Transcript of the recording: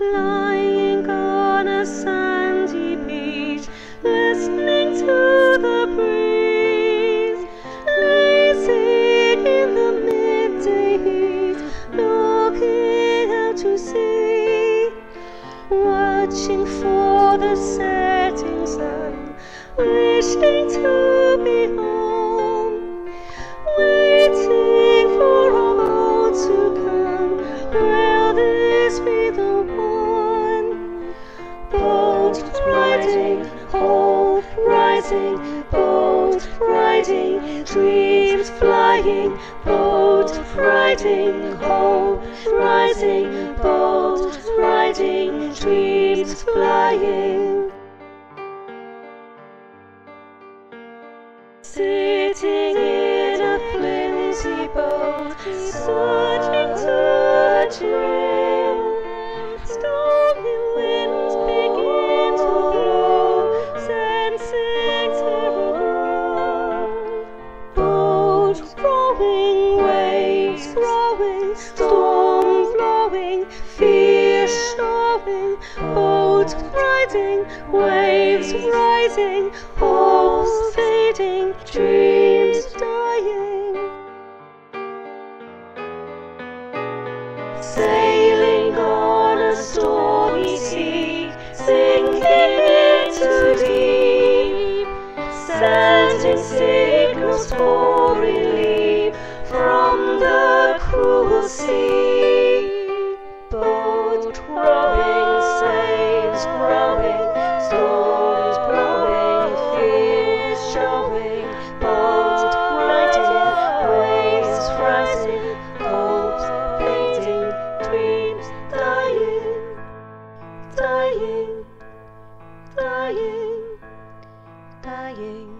lying on a sandy beach, listening to the breeze, lazy in the midday heat, looking out to sea, watching for the setting sun, wishing to be home, waiting for a boat to come. Will this be the one? Riding, hope rising, boat riding, dreams flying, boat riding, hope rising, boat riding, dreams flying. Sitting in a flimsy boat, searching showing. Boat riding, waves rising, hopes fading, dreams dying. Sailing on a stormy sea, sinking into deep, sending signals for relief from the cruel sea. Dying, dying, dying.